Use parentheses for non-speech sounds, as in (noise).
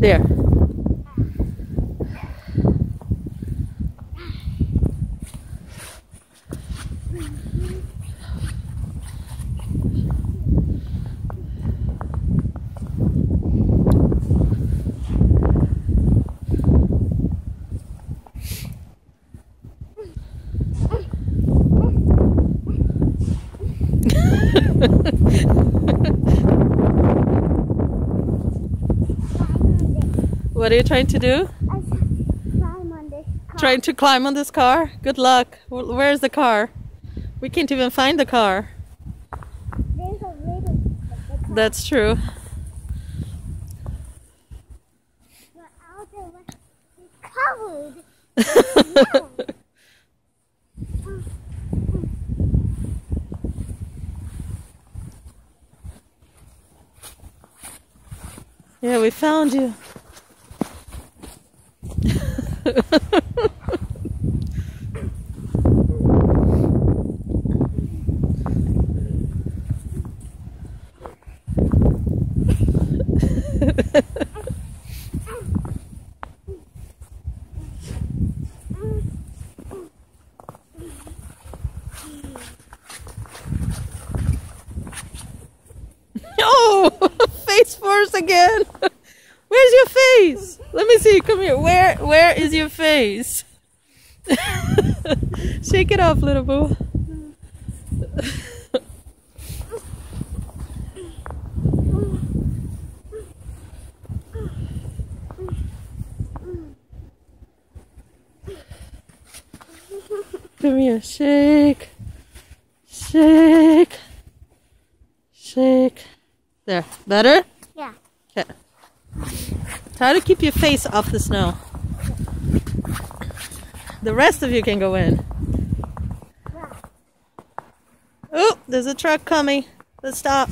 There. (laughs) What are you trying to do? climb on this car. Trying to climb on this car? Good luck. Where's the car? We can't even find the car. There's a little That's true. but out there was covered. (laughs) yeah, we found you. Oh, (laughs) face first again. Where's your face? Let me see. Come here. Where where is your face? (laughs) Shake it off, little boo. Come here. Shake. Shake. Shake. There. Better? Yeah. Okay. Try to keep your face off the snow. The rest of you can go in. Oh, there's a truck coming. Let's stop.